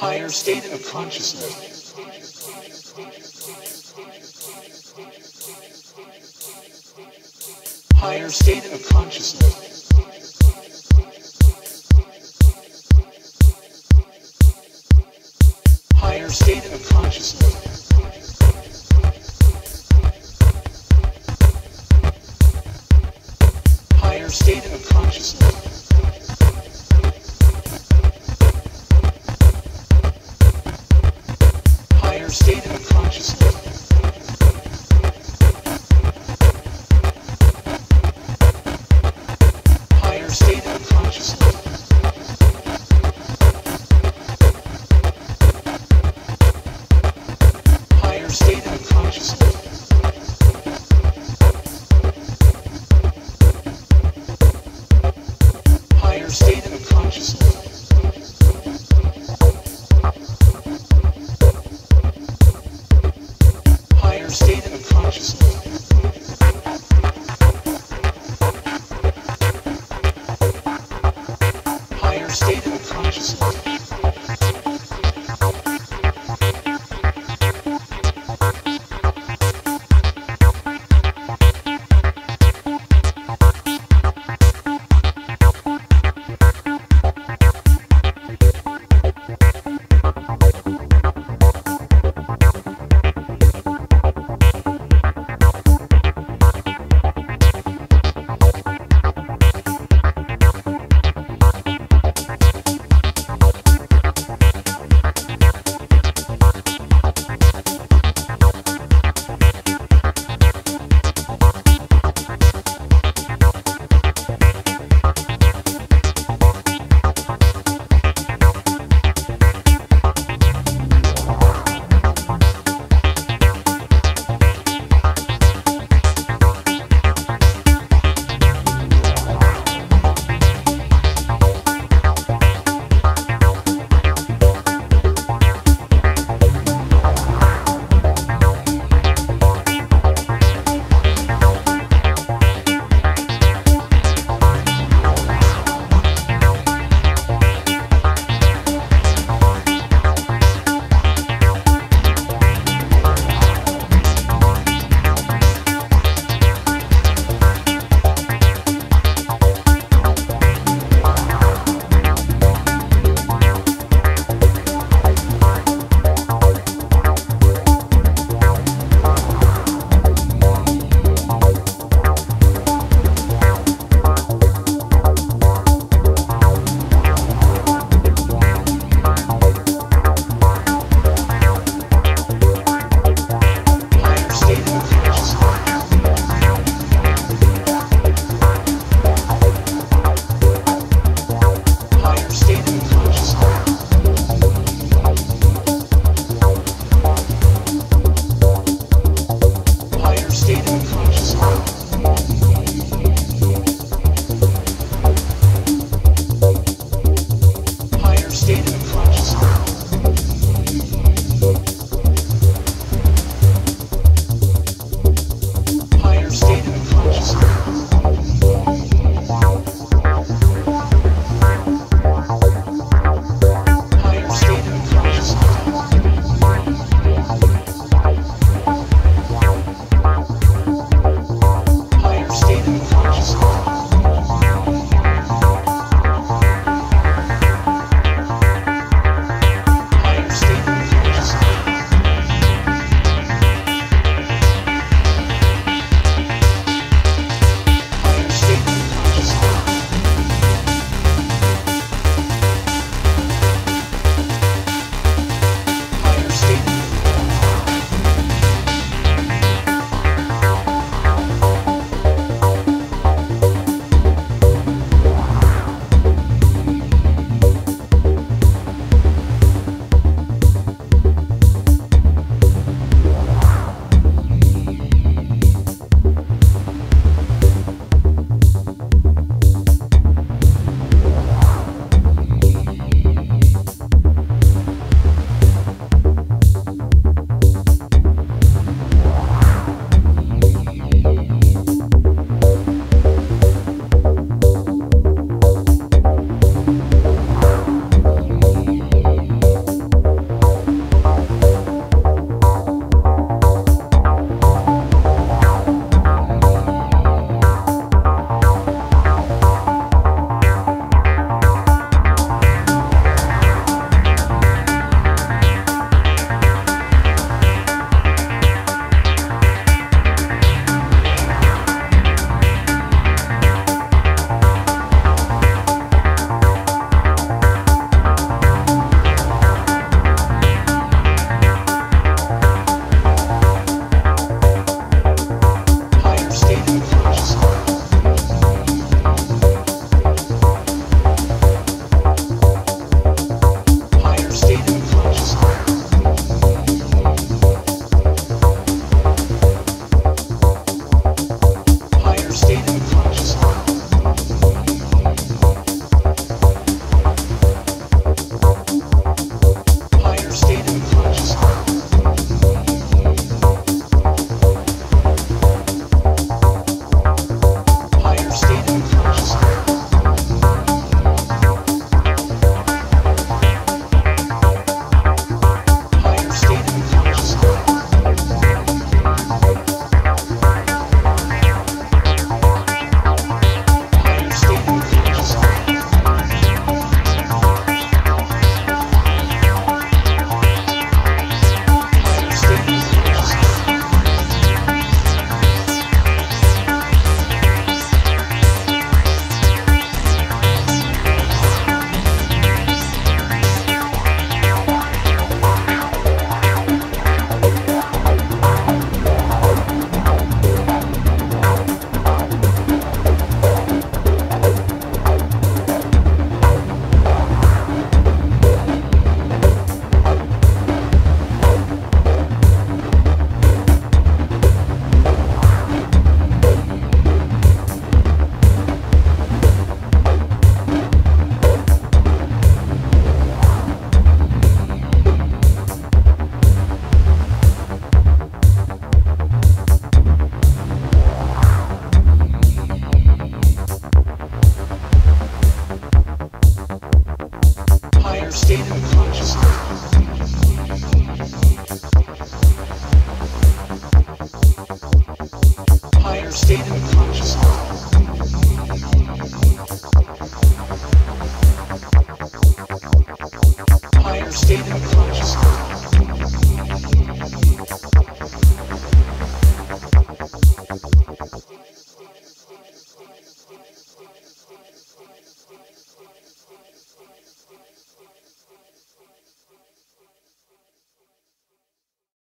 higher state of consciousness. Higher state of consciousness.